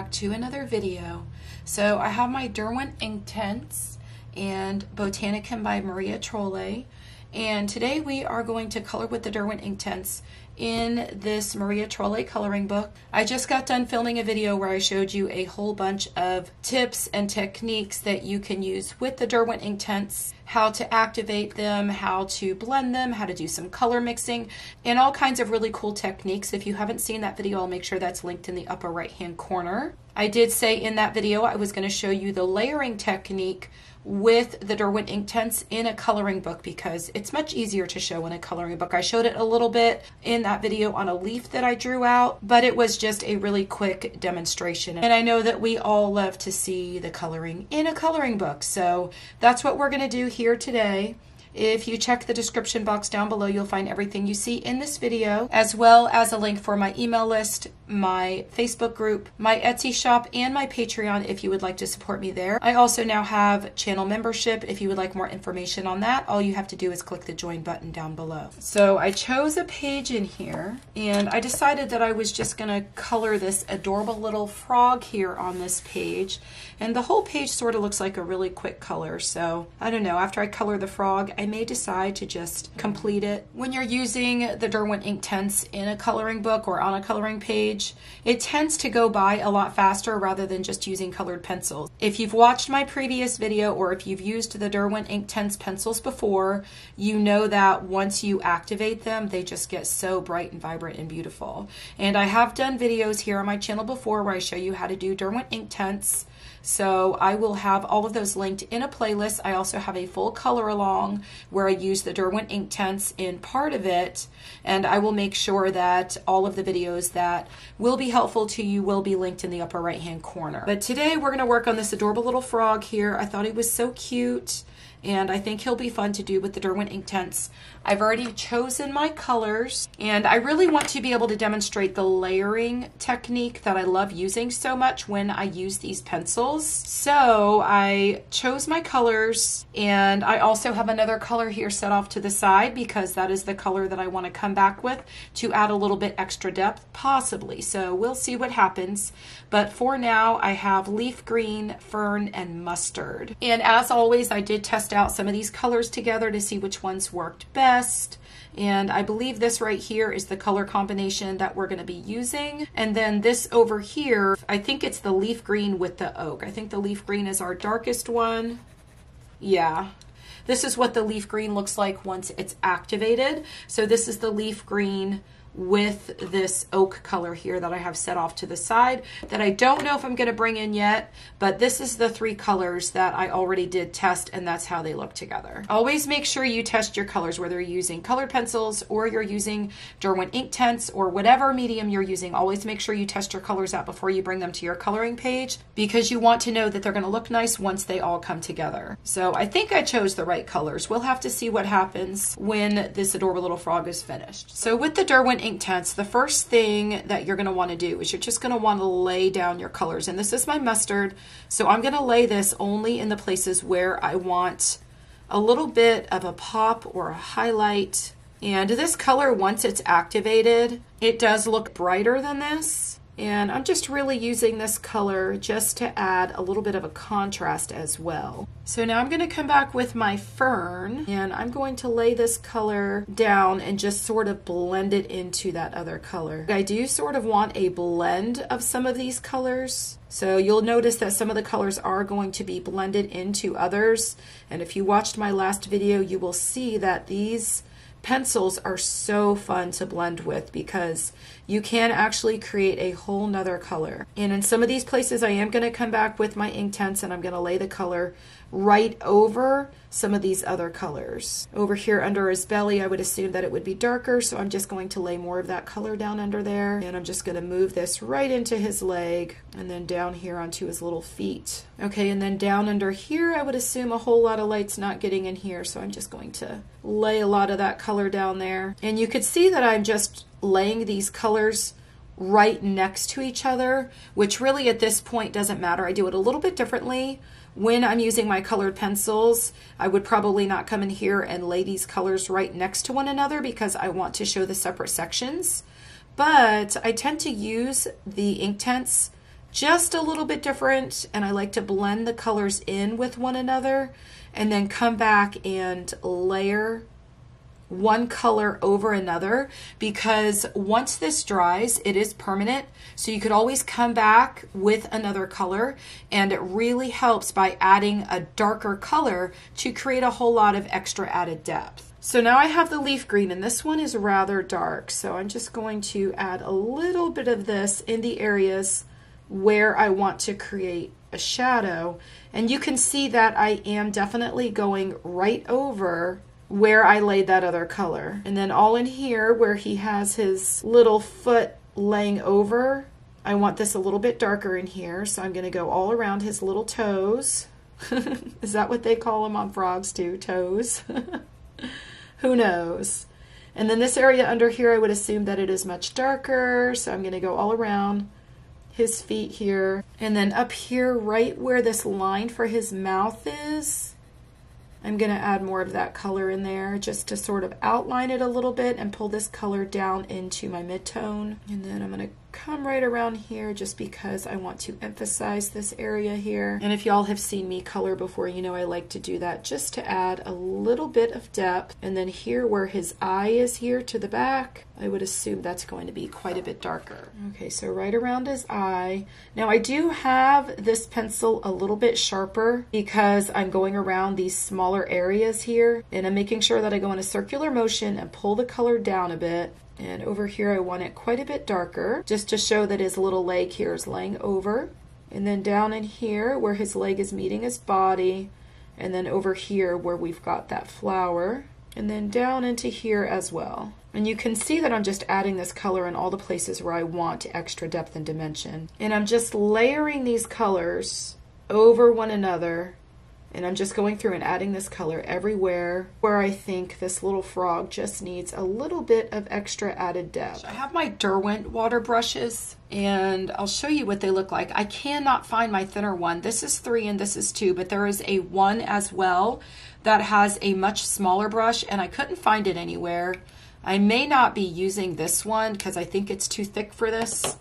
back to another video. So I have my Derwent Inktense and Botanicum by Maria Trolle and today we are going to color with the Derwent Inktense in this Maria Trolle coloring book. I just got done filming a video where I showed you a whole bunch of tips and techniques that you can use with the Derwent Inktense, how to activate them, how to blend them, how to do some color mixing, and all kinds of really cool techniques. If you haven't seen that video, I'll make sure that's linked in the upper right hand corner. I did say in that video I was going to show you the layering technique with the Derwent ink Inktense in a coloring book because it's much easier to show in a coloring book. I showed it a little bit in that video on a leaf that I drew out, but it was just a really quick demonstration. And I know that we all love to see the coloring in a coloring book. So that's what we're going to do here today. If you check the description box down below, you'll find everything you see in this video, as well as a link for my email list, my Facebook group, my Etsy shop, and my Patreon if you would like to support me there. I also now have channel membership. If you would like more information on that, all you have to do is click the join button down below. So I chose a page in here, and I decided that I was just going to color this adorable little frog here on this page. And the whole page sort of looks like a really quick color. So I don't know, after I color the frog, I may decide to just complete it. When you're using the Derwent Inktense in a coloring book or on a coloring page, it tends to go by a lot faster rather than just using colored pencils. If you've watched my previous video or if you've used the Derwent Ink Inktense pencils before, you know that once you activate them, they just get so bright and vibrant and beautiful. And I have done videos here on my channel before where I show you how to do Derwent Ink Inktense so I will have all of those linked in a playlist. I also have a full color along where I use the Derwent Ink Inktense in part of it. And I will make sure that all of the videos that will be helpful to you will be linked in the upper right hand corner. But today we're going to work on this adorable little frog here. I thought he was so cute and I think he'll be fun to do with the Derwent Inktense. I've already chosen my colors and I really want to be able to demonstrate the layering technique that I love using so much when I use these pencils. So I chose my colors and I also have another color here set off to the side because that is the color that I want to come back with to add a little bit extra depth possibly. So we'll see what happens. But for now I have leaf green, fern, and mustard. And as always I did test out some of these colors together to see which ones worked best. And I believe this right here is the color combination that we're going to be using. And then this over here, I think it's the leaf green with the oak. I think the leaf green is our darkest one. Yeah. This is what the leaf green looks like once it's activated. So this is the leaf green with this oak color here that I have set off to the side that I don't know if I'm going to bring in yet, but this is the three colors that I already did test and that's how they look together. Always make sure you test your colors, whether you're using colored pencils or you're using Derwent Inktense or whatever medium you're using. Always make sure you test your colors out before you bring them to your coloring page because you want to know that they're going to look nice once they all come together. So I think I chose the right colors. We'll have to see what happens when this adorable little frog is finished. So with the Derwent Inktense, the first thing that you're going to want to do is you're just going to want to lay down your colors. And this is my mustard, so I'm going to lay this only in the places where I want a little bit of a pop or a highlight. And this color, once it's activated, it does look brighter than this. And I'm just really using this color just to add a little bit of a contrast as well. So now I'm going to come back with my fern and I'm going to lay this color down and just sort of blend it into that other color. I do sort of want a blend of some of these colors. So you'll notice that some of the colors are going to be blended into others. And if you watched my last video, you will see that these pencils are so fun to blend with because you can actually create a whole nother color. And in some of these places I am going to come back with my Inktense and I'm going to lay the color right over some of these other colors. Over here under his belly, I would assume that it would be darker, so I'm just going to lay more of that color down under there. And I'm just gonna move this right into his leg and then down here onto his little feet. Okay, and then down under here, I would assume a whole lot of light's not getting in here, so I'm just going to lay a lot of that color down there. And you could see that I'm just laying these colors right next to each other, which really at this point doesn't matter. I do it a little bit differently when I'm using my colored pencils, I would probably not come in here and lay these colors right next to one another because I want to show the separate sections. But I tend to use the ink Inktense just a little bit different and I like to blend the colors in with one another and then come back and layer one color over another because once this dries, it is permanent. So you could always come back with another color and it really helps by adding a darker color to create a whole lot of extra added depth. So now I have the leaf green and this one is rather dark. So I'm just going to add a little bit of this in the areas where I want to create a shadow. And you can see that I am definitely going right over where I laid that other color. And then all in here where he has his little foot laying over, I want this a little bit darker in here. So I'm gonna go all around his little toes. Is that what they call them on frogs too, toes? Who knows? And then this area under here, I would assume that it is much darker. So I'm gonna go all around his feet here. And then up here, right where this line for his mouth is, I'm going to add more of that color in there just to sort of outline it a little bit and pull this color down into my midtone. And then I'm going to come right around here just because I want to emphasize this area here. And if y'all have seen me color before, you know I like to do that just to add a little bit of depth. And then here where his eye is here to the back, I would assume that's going to be quite a bit darker. Okay, so right around his eye. Now I do have this pencil a little bit sharper because I'm going around these smaller areas here and I'm making sure that I go in a circular motion and pull the color down a bit and over here I want it quite a bit darker, just to show that his little leg here is laying over. And then down in here where his leg is meeting his body, and then over here where we've got that flower, and then down into here as well. And you can see that I'm just adding this color in all the places where I want extra depth and dimension. And I'm just layering these colors over one another and I'm just going through and adding this color everywhere where I think this little frog just needs a little bit of extra added depth. I have my Derwent water brushes and I'll show you what they look like. I cannot find my thinner one. This is three and this is two, but there is a one as well that has a much smaller brush and I couldn't find it anywhere. I may not be using this one because I think it's too thick for this.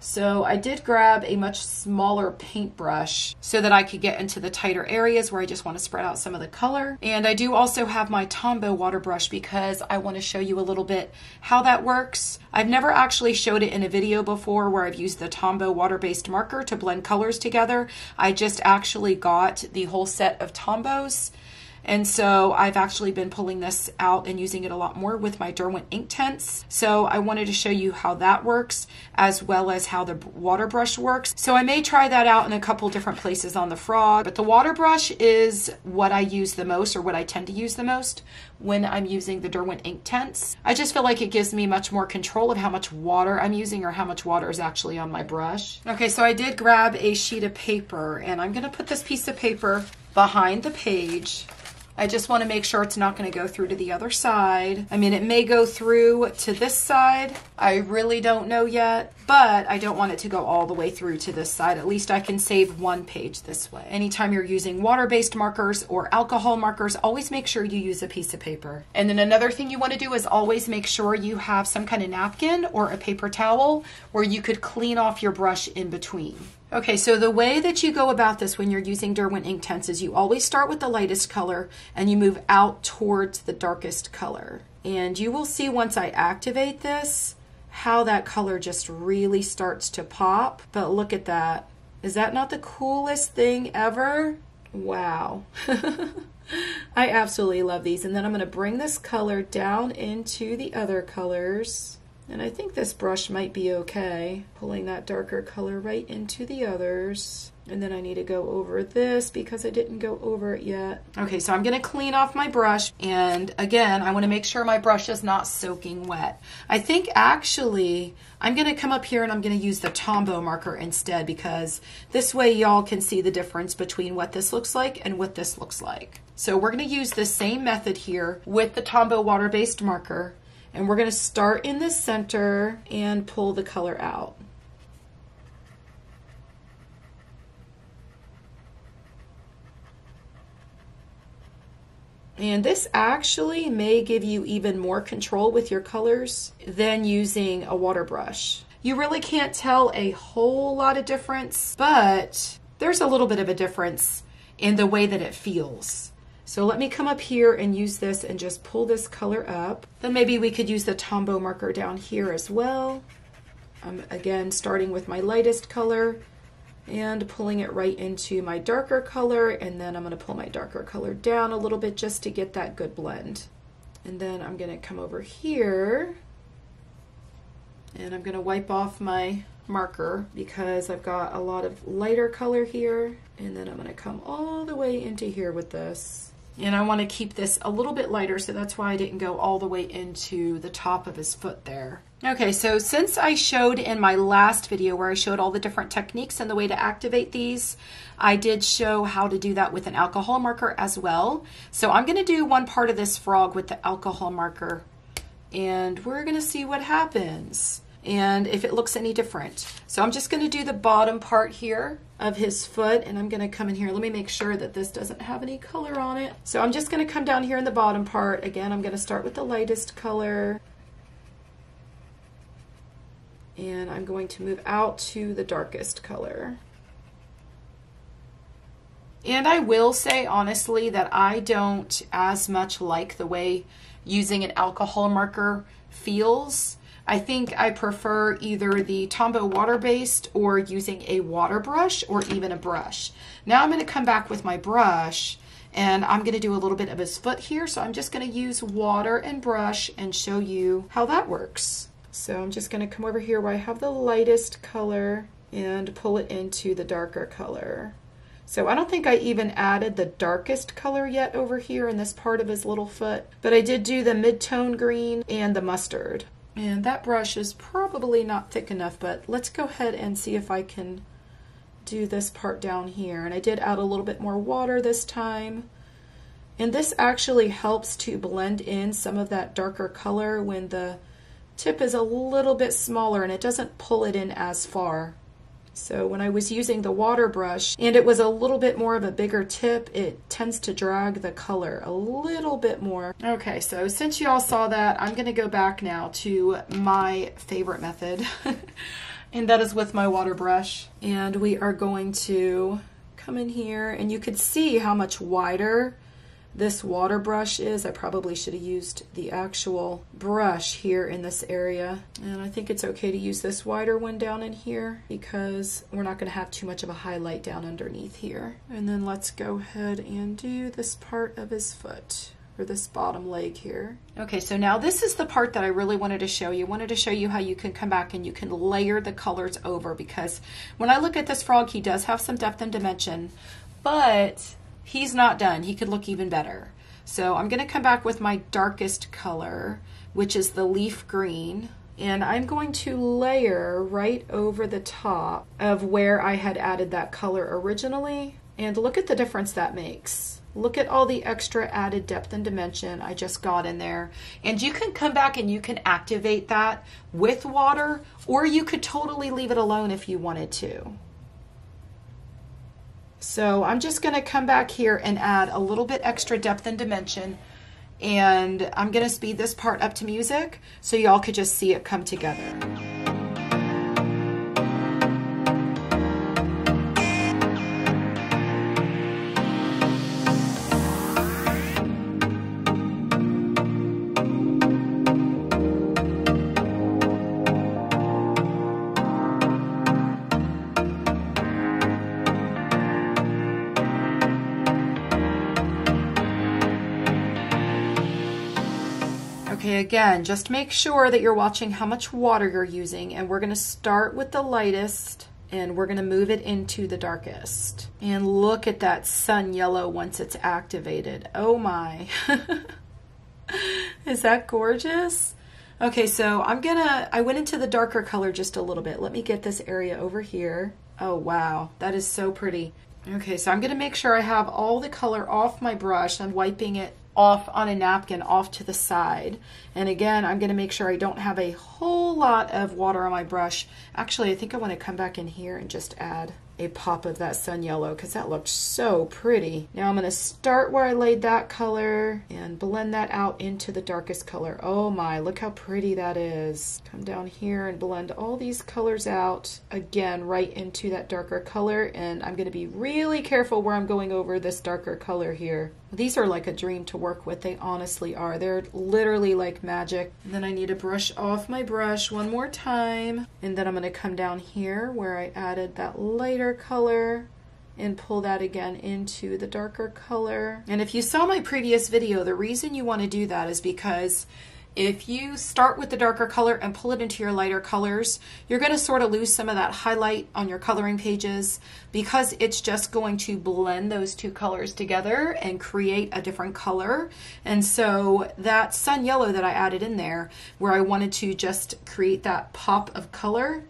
So I did grab a much smaller paintbrush so that I could get into the tighter areas where I just want to spread out some of the color. And I do also have my Tombow water brush because I want to show you a little bit how that works. I've never actually showed it in a video before where I've used the Tombow water-based marker to blend colors together. I just actually got the whole set of Tombows and so I've actually been pulling this out and using it a lot more with my Derwent Inktense. So I wanted to show you how that works as well as how the water brush works. So I may try that out in a couple different places on the frog, but the water brush is what I use the most or what I tend to use the most when I'm using the Derwent Inktense. I just feel like it gives me much more control of how much water I'm using or how much water is actually on my brush. Okay, so I did grab a sheet of paper and I'm gonna put this piece of paper behind the page I just want to make sure it's not going to go through to the other side. I mean, it may go through to this side. I really don't know yet, but I don't want it to go all the way through to this side. At least I can save one page this way. Anytime you're using water-based markers or alcohol markers, always make sure you use a piece of paper. And then another thing you want to do is always make sure you have some kind of napkin or a paper towel where you could clean off your brush in between. Okay, so the way that you go about this when you're using Derwent Inktense is you always start with the lightest color and you move out towards the darkest color. And you will see once I activate this how that color just really starts to pop. But look at that. Is that not the coolest thing ever? Wow. I absolutely love these. And then I'm going to bring this color down into the other colors. And I think this brush might be okay. Pulling that darker color right into the others. And then I need to go over this because I didn't go over it yet. Okay, so I'm gonna clean off my brush. And again, I wanna make sure my brush is not soaking wet. I think actually, I'm gonna come up here and I'm gonna use the Tombow marker instead because this way y'all can see the difference between what this looks like and what this looks like. So we're gonna use the same method here with the Tombow water-based marker and we're going to start in the center and pull the color out. And this actually may give you even more control with your colors than using a water brush. You really can't tell a whole lot of difference, but there's a little bit of a difference in the way that it feels. So let me come up here and use this and just pull this color up. Then maybe we could use the Tombow marker down here as well. I'm again starting with my lightest color and pulling it right into my darker color and then I'm going to pull my darker color down a little bit just to get that good blend. And then I'm going to come over here and I'm going to wipe off my marker because I've got a lot of lighter color here and then I'm going to come all the way into here with this and I want to keep this a little bit lighter so that's why I didn't go all the way into the top of his foot there. Okay, so since I showed in my last video where I showed all the different techniques and the way to activate these, I did show how to do that with an alcohol marker as well. So I'm going to do one part of this frog with the alcohol marker and we're going to see what happens and if it looks any different. So I'm just going to do the bottom part here of his foot and I'm going to come in here. Let me make sure that this doesn't have any color on it. So I'm just going to come down here in the bottom part. Again, I'm going to start with the lightest color and I'm going to move out to the darkest color. And I will say honestly that I don't as much like the way using an alcohol marker feels. I think I prefer either the Tombow water-based or using a water brush or even a brush. Now I'm going to come back with my brush and I'm going to do a little bit of his foot here. So I'm just going to use water and brush and show you how that works. So I'm just going to come over here where I have the lightest color and pull it into the darker color. So I don't think I even added the darkest color yet over here in this part of his little foot, but I did do the mid-tone green and the mustard. And that brush is probably not thick enough, but let's go ahead and see if I can do this part down here. And I did add a little bit more water this time. And this actually helps to blend in some of that darker color when the tip is a little bit smaller and it doesn't pull it in as far. So when I was using the water brush and it was a little bit more of a bigger tip, it tends to drag the color a little bit more. Okay, so since you all saw that, I'm gonna go back now to my favorite method. and that is with my water brush. And we are going to come in here and you could see how much wider this water brush is. I probably should have used the actual brush here in this area. And I think it's okay to use this wider one down in here because we're not going to have too much of a highlight down underneath here. And then let's go ahead and do this part of his foot or this bottom leg here. Okay, so now this is the part that I really wanted to show you. I wanted to show you how you can come back and you can layer the colors over because when I look at this frog, he does have some depth and dimension, but he's not done. He could look even better. So I'm going to come back with my darkest color, which is the leaf green. And I'm going to layer right over the top of where I had added that color originally. And look at the difference that makes. Look at all the extra added depth and dimension I just got in there. And you can come back and you can activate that with water, or you could totally leave it alone if you wanted to. So I'm just going to come back here and add a little bit extra depth and dimension. And I'm going to speed this part up to music so y'all could just see it come together. Again, just make sure that you're watching how much water you're using and we're gonna start with the lightest and we're gonna move it into the darkest. And look at that sun yellow once it's activated. Oh my. Is that gorgeous? Okay, so I'm gonna, I went into the darker color just a little bit. Let me get this area over here. Oh wow, that is so pretty. Okay, so I'm gonna make sure I have all the color off my brush. I'm wiping it off on a napkin off to the side. And again, I'm going to make sure I don't have a whole lot of water on my brush. Actually, I think I want to come back in here and just add a pop of that sun yellow because that looked so pretty. Now I'm going to start where I laid that color and blend that out into the darkest color. Oh my, look how pretty that is. Come down here and blend all these colors out again right into that darker color and I'm going to be really careful where I'm going over this darker color here. These are like a dream to work with. They honestly are. They're literally like magic. And then I need to brush off my brush one more time. And then I'm going to come down here where I added that lighter color and pull that again into the darker color. And if you saw my previous video, the reason you want to do that is because if you start with the darker color and pull it into your lighter colors, you're going to sort of lose some of that highlight on your coloring pages because it's just going to blend those two colors together and create a different color. And so that sun yellow that I added in there, where I wanted to just create that pop of color,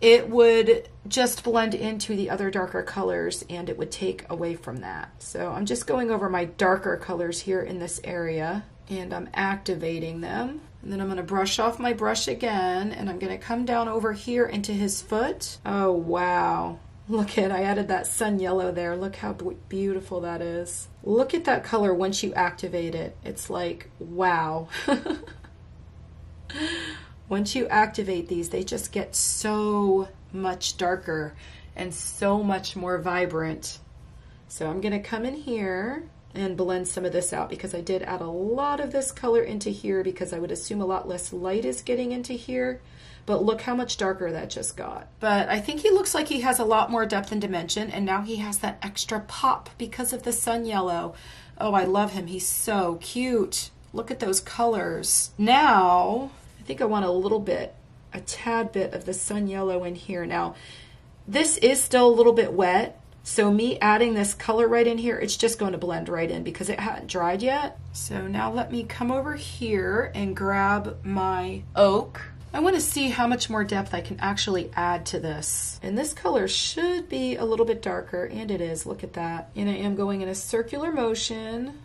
it would just blend into the other darker colors and it would take away from that. So I'm just going over my darker colors here in this area and I'm activating them. And then I'm going to brush off my brush again and I'm going to come down over here into his foot. Oh, wow. Look at, I added that sun yellow there. Look how beautiful that is. Look at that color once you activate it. It's like, wow. once you activate these, they just get so much darker and so much more vibrant. So I'm going to come in here and blend some of this out because I did add a lot of this color into here because I would assume a lot less light is getting into here. But look how much darker that just got. But I think he looks like he has a lot more depth and dimension and now he has that extra pop because of the sun yellow. Oh, I love him. He's so cute. Look at those colors. Now, think I want a little bit, a tad bit of the sun yellow in here. Now, this is still a little bit wet, so me adding this color right in here, it's just going to blend right in because it hadn't dried yet. So now let me come over here and grab my oak. I want to see how much more depth I can actually add to this. And this color should be a little bit darker, and it is, look at that. And I am going in a circular motion.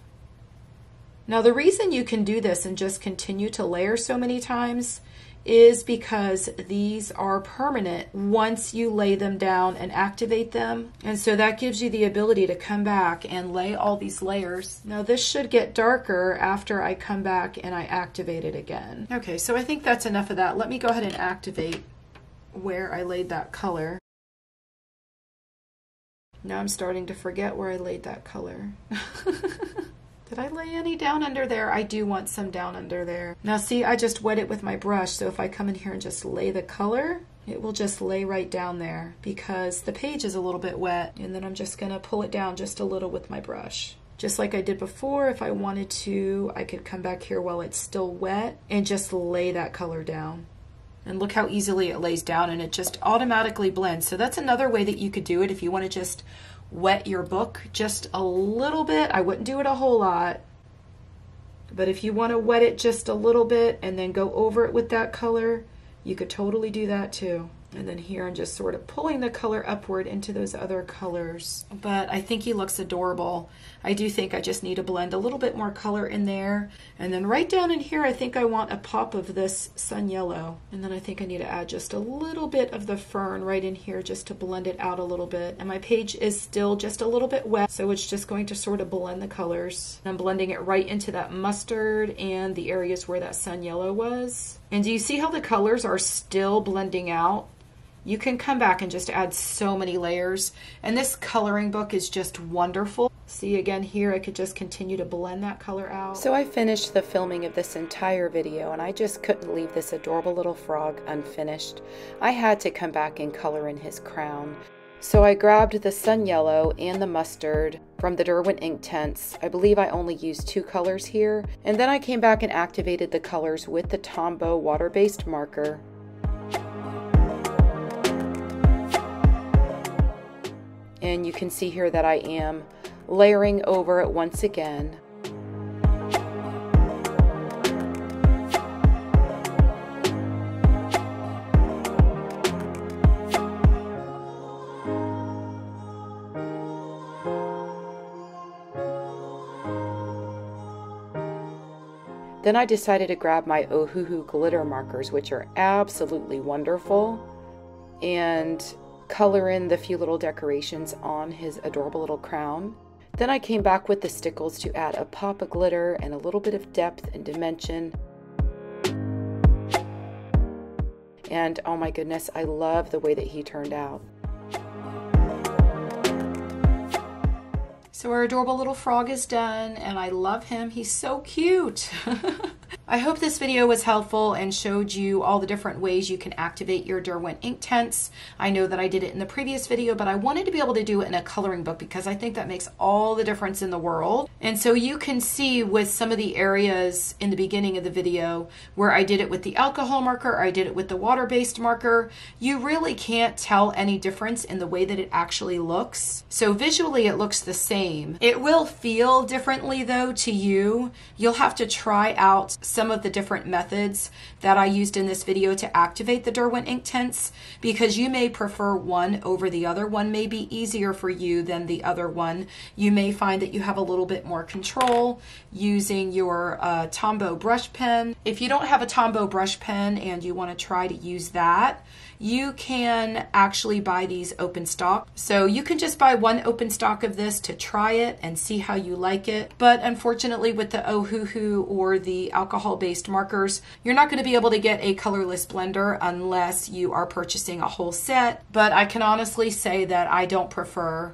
Now the reason you can do this and just continue to layer so many times is because these are permanent once you lay them down and activate them. And so that gives you the ability to come back and lay all these layers. Now this should get darker after I come back and I activate it again. Okay, so I think that's enough of that. Let me go ahead and activate where I laid that color. Now I'm starting to forget where I laid that color. Did I lay any down under there? I do want some down under there. Now see, I just wet it with my brush, so if I come in here and just lay the color, it will just lay right down there because the page is a little bit wet. And then I'm just gonna pull it down just a little with my brush. Just like I did before, if I wanted to, I could come back here while it's still wet and just lay that color down. And look how easily it lays down and it just automatically blends. So that's another way that you could do it if you want to just wet your book just a little bit. I wouldn't do it a whole lot. But if you want to wet it just a little bit and then go over it with that color, you could totally do that too. And then here I'm just sort of pulling the color upward into those other colors. But I think he looks adorable. I do think I just need to blend a little bit more color in there. And then right down in here, I think I want a pop of this sun yellow. And then I think I need to add just a little bit of the fern right in here just to blend it out a little bit. And my page is still just a little bit wet, so it's just going to sort of blend the colors. I'm blending it right into that mustard and the areas where that sun yellow was. And do you see how the colors are still blending out? you can come back and just add so many layers. And this coloring book is just wonderful. See again here, I could just continue to blend that color out. So I finished the filming of this entire video and I just couldn't leave this adorable little frog unfinished. I had to come back and color in his crown. So I grabbed the sun yellow and the mustard from the Derwent Inktense. I believe I only used two colors here. And then I came back and activated the colors with the Tombow water-based marker. and you can see here that I am layering over it once again. Then I decided to grab my Ohuhu glitter markers, which are absolutely wonderful. And color in the few little decorations on his adorable little crown. Then I came back with the stickles to add a pop of glitter and a little bit of depth and dimension. And oh my goodness, I love the way that he turned out. So our adorable little frog is done and I love him. He's so cute. I hope this video was helpful and showed you all the different ways you can activate your Derwent Inktense. I know that I did it in the previous video, but I wanted to be able to do it in a coloring book because I think that makes all the difference in the world. And so you can see with some of the areas in the beginning of the video where I did it with the alcohol marker, I did it with the water-based marker, you really can't tell any difference in the way that it actually looks. So visually it looks the same. It will feel differently though to you. You'll have to try out some of the different methods that I used in this video to activate the Derwent Inktense because you may prefer one over the other. One may be easier for you than the other one. You may find that you have a little bit more control using your uh, Tombow brush pen. If you don't have a Tombow brush pen and you want to try to use that, you can actually buy these open stock. So you can just buy one open stock of this to try it and see how you like it. But unfortunately with the Ohuhu or the alcohol based markers, you're not going to be able to get a colorless blender unless you are purchasing a whole set. But I can honestly say that I don't prefer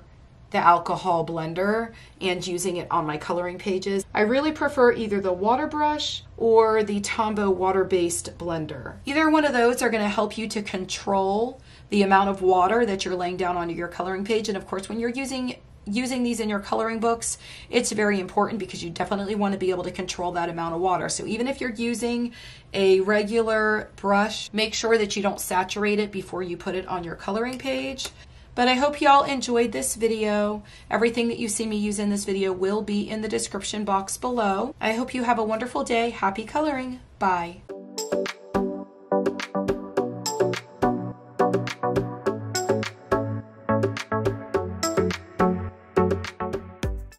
the alcohol blender and using it on my coloring pages. I really prefer either the water brush or the Tombow water-based blender. Either one of those are going to help you to control the amount of water that you're laying down onto your coloring page. And of course, when you're using using these in your coloring books, it's very important because you definitely want to be able to control that amount of water. So even if you're using a regular brush, make sure that you don't saturate it before you put it on your coloring page. But I hope y'all enjoyed this video. Everything that you see me use in this video will be in the description box below. I hope you have a wonderful day. Happy coloring. Bye.